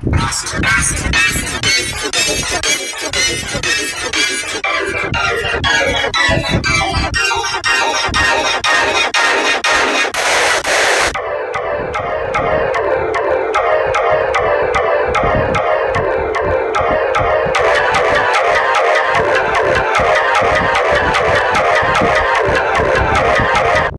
I'm